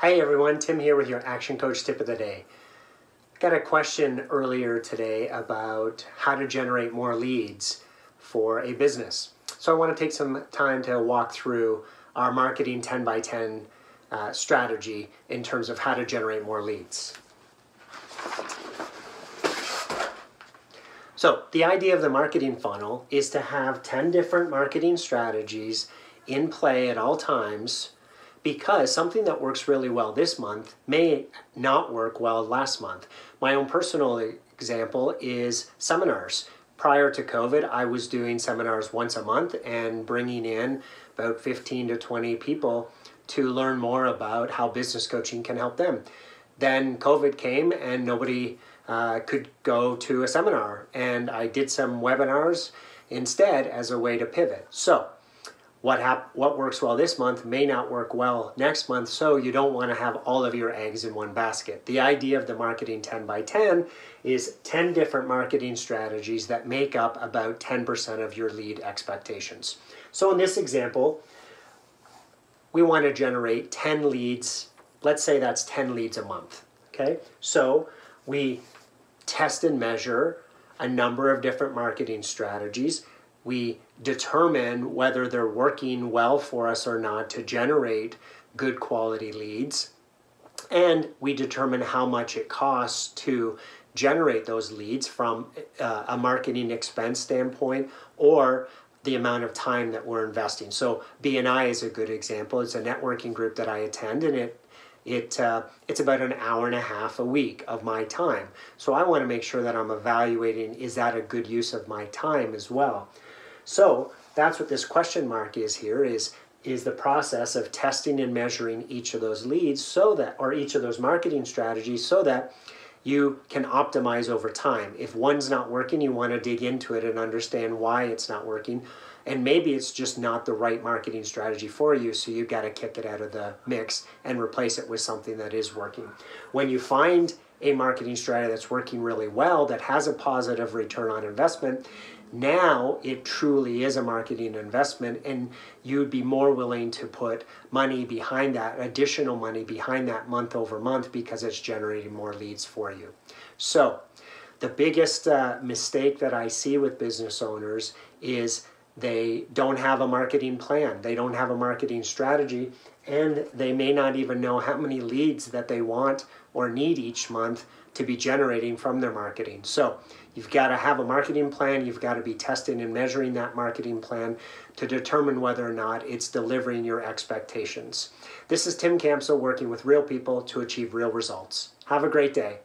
Hey everyone, Tim here with your Action Coach tip of the day. Got a question earlier today about how to generate more leads for a business. So I want to take some time to walk through our marketing 10 by 10 uh, strategy in terms of how to generate more leads. So the idea of the marketing funnel is to have 10 different marketing strategies in play at all times because something that works really well this month may not work well last month. My own personal example is seminars. Prior to COVID, I was doing seminars once a month and bringing in about 15 to 20 people to learn more about how business coaching can help them. Then COVID came and nobody uh, could go to a seminar, and I did some webinars instead as a way to pivot. So, what hap- what works well this month may not work well next month so you don't want to have all of your eggs in one basket. The idea of the marketing 10 by 10 is 10 different marketing strategies that make up about 10% of your lead expectations. So in this example we want to generate 10 leads let's say that's 10 leads a month okay? So we test and measure a number of different marketing strategies we determine whether they're working well for us or not to generate good quality leads. And we determine how much it costs to generate those leads from uh, a marketing expense standpoint or the amount of time that we're investing. So BNI is a good example. It's a networking group that I attend and it it uh, it's about an hour and a half a week of my time. So I want to make sure that I'm evaluating is that a good use of my time as well. So that's what this question mark is here is is the process of testing and measuring each of those leads so that or each of those marketing strategies so that you can optimize over time. If one's not working, you want to dig into it and understand why it's not working. And maybe it's just not the right marketing strategy for you, so you've got to kick it out of the mix and replace it with something that is working. When you find a marketing strategy that's working really well, that has a positive return on investment, now it truly is a marketing investment, and you'd be more willing to put money behind that, additional money behind that month over month because it's generating more leads for you. So, the biggest uh, mistake that I see with business owners is they don't have a marketing plan, they don't have a marketing strategy, and they may not even know how many leads that they want or need each month to be generating from their marketing. So you've got to have a marketing plan. You've got to be testing and measuring that marketing plan to determine whether or not it's delivering your expectations. This is Tim Campsell working with real people to achieve real results. Have a great day.